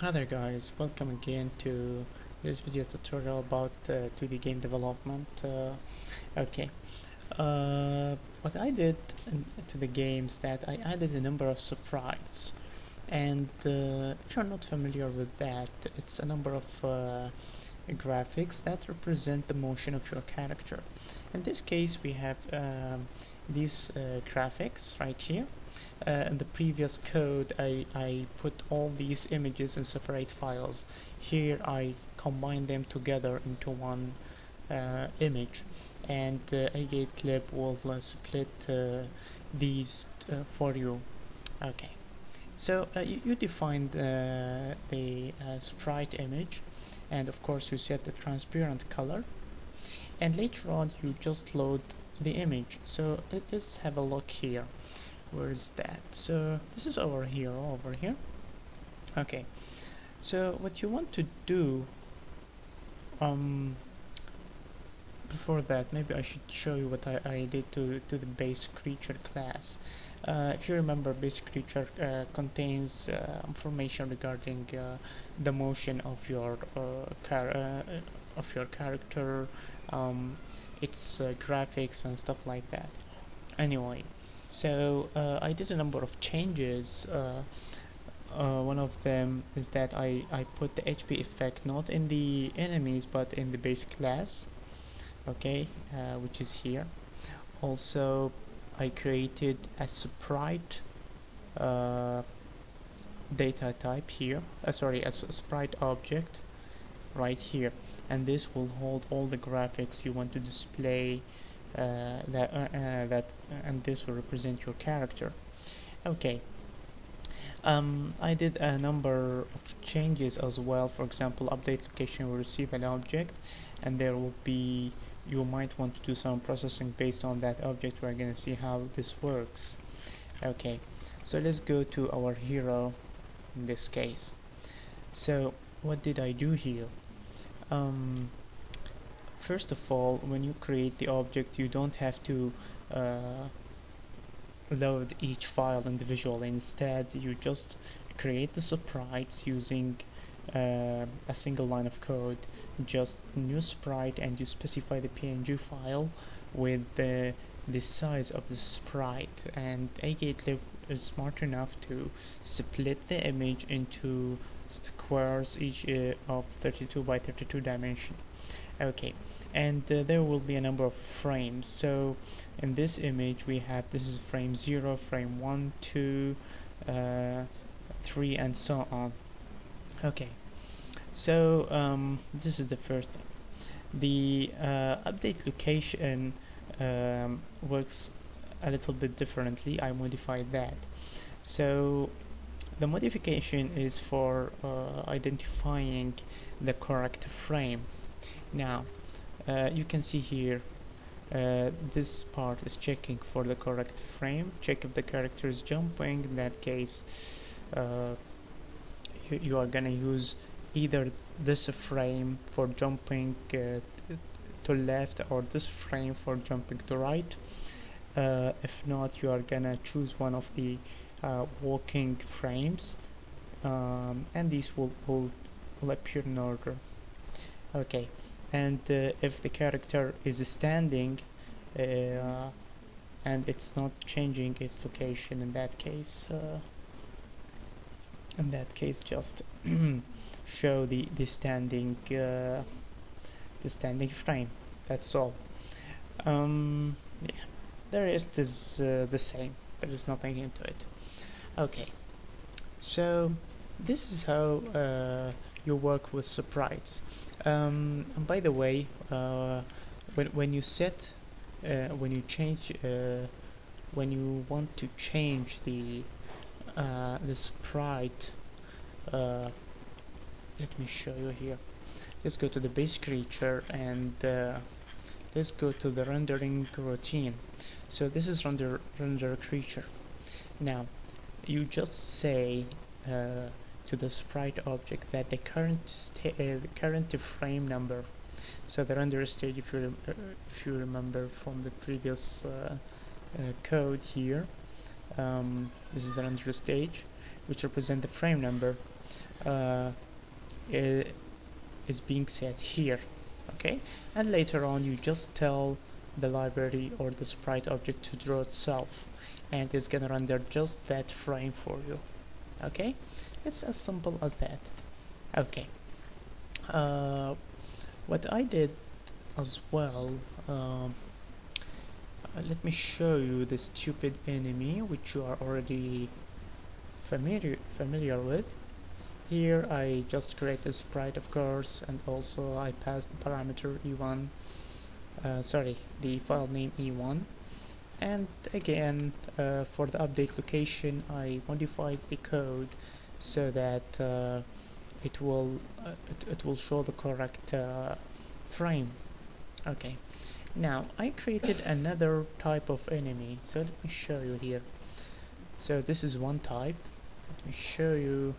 Hi there guys, welcome again to this video tutorial about uh, 2D game development. Uh, okay, uh, what I did to the games that I added a number of sprites and uh, if you're not familiar with that, it's a number of uh, graphics that represent the motion of your character. In this case we have um, these uh, graphics right here uh, in the previous code I, I put all these images in separate files. Here I combine them together into one uh, image. And uh, AgateLib will uh, split uh, these uh, for you. Okay. So uh, you, you define the, the sprite image. And of course you set the transparent color. And later on you just load the image. So let's have a look here where is that? So this is over here over here. Okay. So what you want to do um before that maybe I should show you what I, I did to, to the base creature class. Uh, if you remember base creature uh, contains uh, information regarding uh, the motion of your uh, uh, of your character um, its graphics and stuff like that. Anyway so uh, I did a number of changes uh, uh, one of them is that I, I put the HP effect not in the enemies but in the base class okay uh, which is here. Also I created a sprite uh, data type here uh, sorry a sprite object right here. And this will hold all the graphics you want to display that uh, uh, that and this will represent your character. Okay. Um, I did a number of changes as well. For example update location will receive an object and there will be you might want to do some processing based on that object. We're gonna see how this works. Okay. So let's go to our hero in this case. So what did I do here? Um, first of all when you create the object you don't have to uh, load each file individually. Instead you just create the sprites using uh, a single line of code just new sprite and you specify the png file with the the size of the sprite. And AgateLib is smart enough to split the image into squares each uh, of 32 by 32 dimension okay and uh, there will be a number of frames. So in this image we have this is frame 0 frame 1 2 uh, 3 and so on. Okay so um, this is the first thing. The uh, update location um, works a little bit differently. I modified that. So the modification is for uh, identifying the correct frame now uh, you can see here uh, this part is checking for the correct frame check if the character is jumping. In that case uh, you, are gonna use either this frame for jumping uh, to left or this frame for jumping to right. Uh, if not you are gonna choose one of the uh, walking frames um, and these will, will, will appear in order okay. And uh, if the character is standing uh, and it's not changing its location in that case uh, in that case just show the the standing uh, the standing frame. That's all. Um, yeah. The rest is uh, the same. There is nothing into it. Okay. So this is how uh, you work with sprites um, and by the way uh, when, when you set uh, when you change uh, when you want to change the uh, the sprite uh, let me show you here. Let's go to the base creature and uh, let's go to the rendering routine. So this is render render creature. Now you just say to the sprite object that the current uh, the current frame number so the render stage if you uh, if you remember from the previous uh, uh, code here. Um, this is the render stage which represent the frame number uh, is being set here okay? And later on you just tell the library or the sprite object to draw itself and it's gonna render just that frame for you okay? It's as simple as that. Okay. Uh, what I did as well um, uh, let me show you the stupid enemy which you are already familiar familiar with. Here I just create a sprite of course and also I pass the parameter e1 uh, sorry the file name e1 and again uh, for the update location I modified the code so that uh, it will uh, it, it will show the correct uh, frame. Okay. Now I created another type of enemy. So let me show you here. So this is one type. Let me show you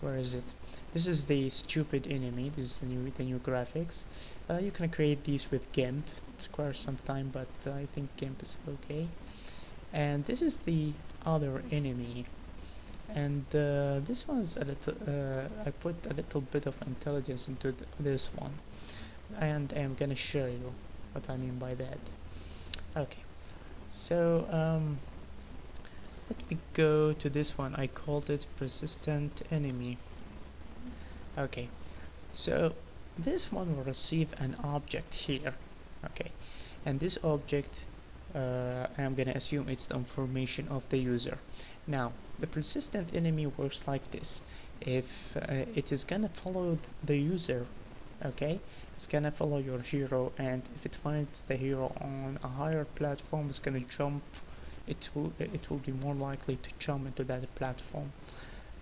where is it? This is the stupid enemy. This is the new the new graphics. Uh, you can create these with GIMP it requires some time but uh, I think GIMP is okay. And this is the other enemy. And uh, this one's a little uh, I put a little bit of intelligence into th this one. And I'm gonna show you what I mean by that. Okay. So um, let me go to this one. I called it persistent enemy. Okay. So this one will receive an object here. Okay. And this object uh, I'm gonna assume it's the information of the user. Now the persistent enemy works like this. If uh, it is gonna follow the user okay? It's gonna follow your hero and if it finds the hero on a higher platform it's gonna jump it will it will be more likely to jump into that platform.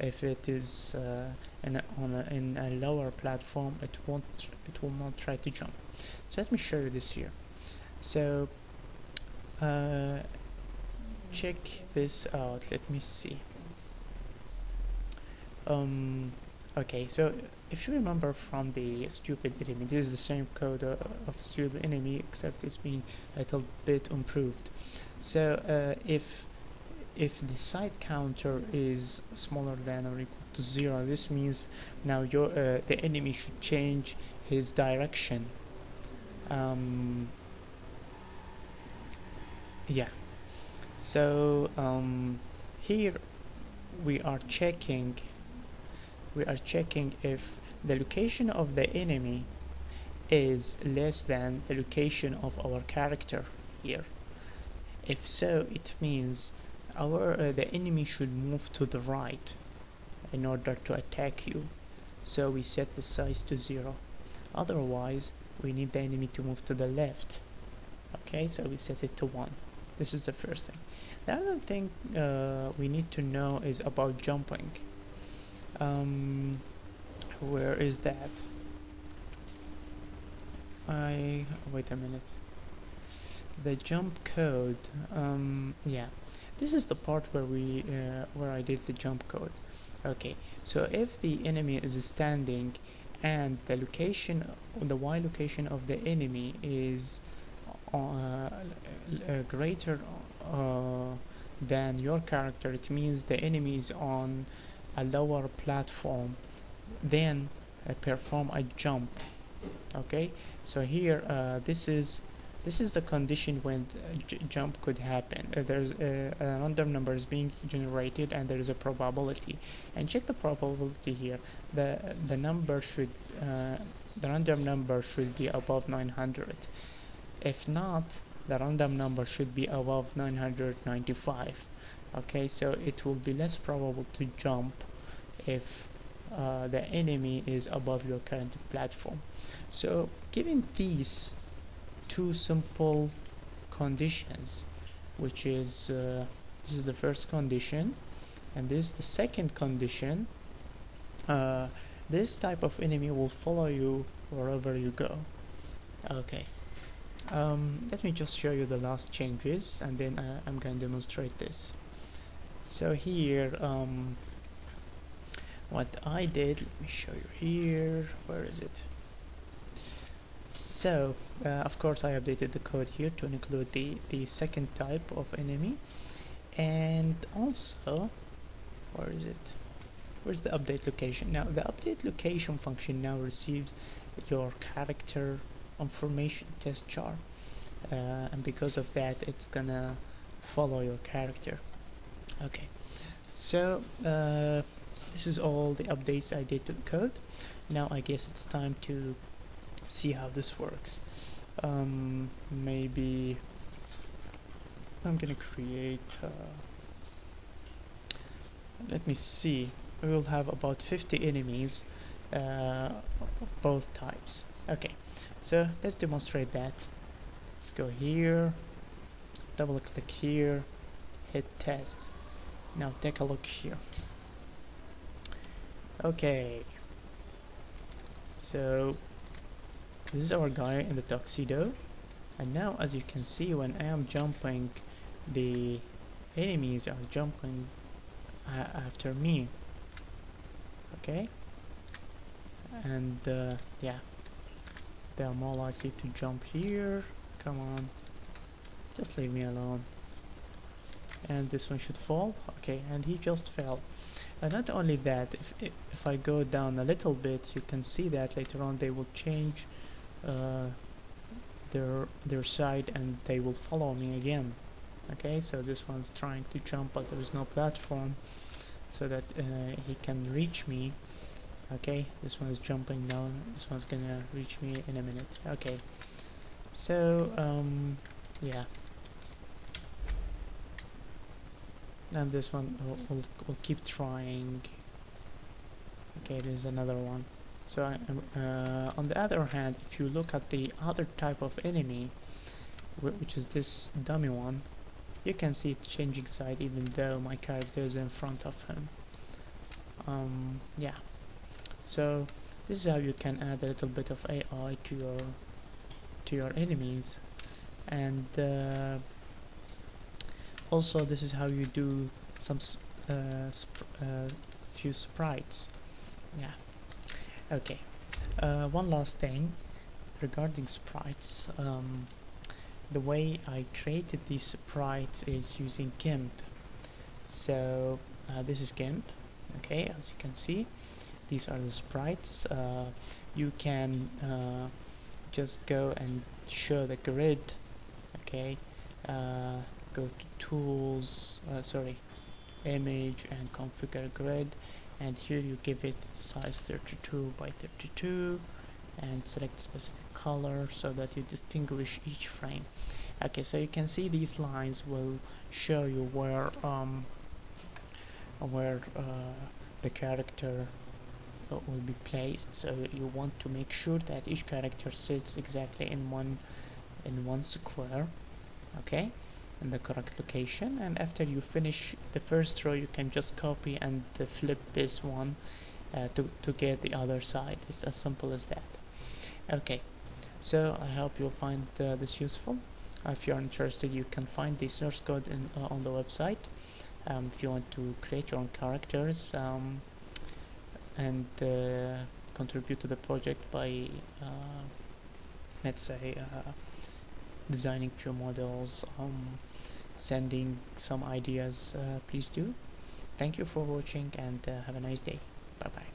If it is uh, in, a, on a, in a lower platform it won't it will not try to jump. So let me show you this here. So uh, check this out. Let me see. Um okay so if you remember from the stupid enemy this is the same code uh, of stupid enemy except it's been a little bit improved so uh, if if the side counter is smaller than or equal to zero this means now your uh, the enemy should change his direction. Um, yeah. So um, here we are checking we are checking if the location of the enemy is less than the location of our character here if so it means our uh, the enemy should move to the right in order to attack you. So we set the size to zero. Otherwise we need the enemy to move to the left. Okay so we set it to one. This is the first thing. The other thing uh, we need to know is about jumping. Um, where is that? I wait a minute the jump code um, yeah. This is the part where we uh, where I did the jump code. Okay so if the enemy is standing and the location the Y location of the enemy is uh, uh, greater uh, than your character it means the enemy is on a lower platform then I perform a jump. Okay so here uh, this is this is the condition when jump could happen. Uh, there's a, a, random number is being generated and there is a probability. And check the probability here. The the number should uh, the random number should be above 900 if not the random number should be above 995 okay so it will be less probable to jump if uh, the enemy is above your current platform. So given these two simple conditions which is uh, this is the first condition and this is the second condition. Uh, this type of enemy will follow you wherever you go. Okay. Um, let me just show you the last changes and then uh, I'm going to demonstrate this. So here um, what I did let me show you here. Where is it so uh, of course I updated the code here to include the the second type of enemy. And also where is it? Where's the update location? Now the update location function now receives your character information test char. Uh, and because of that it's gonna follow your character. Okay. So uh, this is all the updates I did to the code. Now I guess it's time to see how this works. Um, maybe I'm gonna create uh, let me see. We will have about 50 enemies uh, of both types. Okay so let's demonstrate that. Let's go here double click here hit test. Now take a look here. Okay. So this is our guy in the tuxedo. And now as you can see when I am jumping the enemies are jumping uh, after me. Okay? And uh, yeah. They are more likely to jump here. Come on. Just leave me alone. And this one should fall? Okay and he just fell. And not only that if, if I go down a little bit you can see that later on they will change uh, their their side and they will follow me again. Okay so this one's trying to jump but there is no platform so that uh, he can reach me. Okay this one is jumping down. This one's gonna reach me in a minute. Okay so um, yeah. And this one will, will, will keep trying. Okay there's another one so uh, on the other hand if you look at the other type of enemy which is this dummy one you can see it changing side even though my character is in front of him. Um, yeah. So this is how you can add a little bit of AI to your to your enemies. And uh, also this is how you do some uh, sp uh, few sprites. Yeah okay. Uh, one last thing regarding sprites. Um, the way I created these sprites is using GIMP. So uh, this is GIMP. Okay as you can see these are the sprites. Uh, you can uh, just go and show the grid. Okay uh, go to tools uh, sorry image and configure grid and here you give it size 32 by 32 and select specific color so that you distinguish each frame. Okay so you can see these lines will show you where um, where uh, the character uh, will be placed. So you want to make sure that each character sits exactly in one in one square okay in the correct location. And after you finish the first row you can just copy and uh, flip this one uh, to, to get the other side. It's as simple as that. Okay. So I hope you'll find uh, this useful. If you're interested you can find the source code in, uh, on the website. Um, if you want to create your own characters um, and uh, contribute to the project by uh, let's say designing few models um, sending some ideas uh, please do. Thank you for watching and uh, have a nice day. Bye bye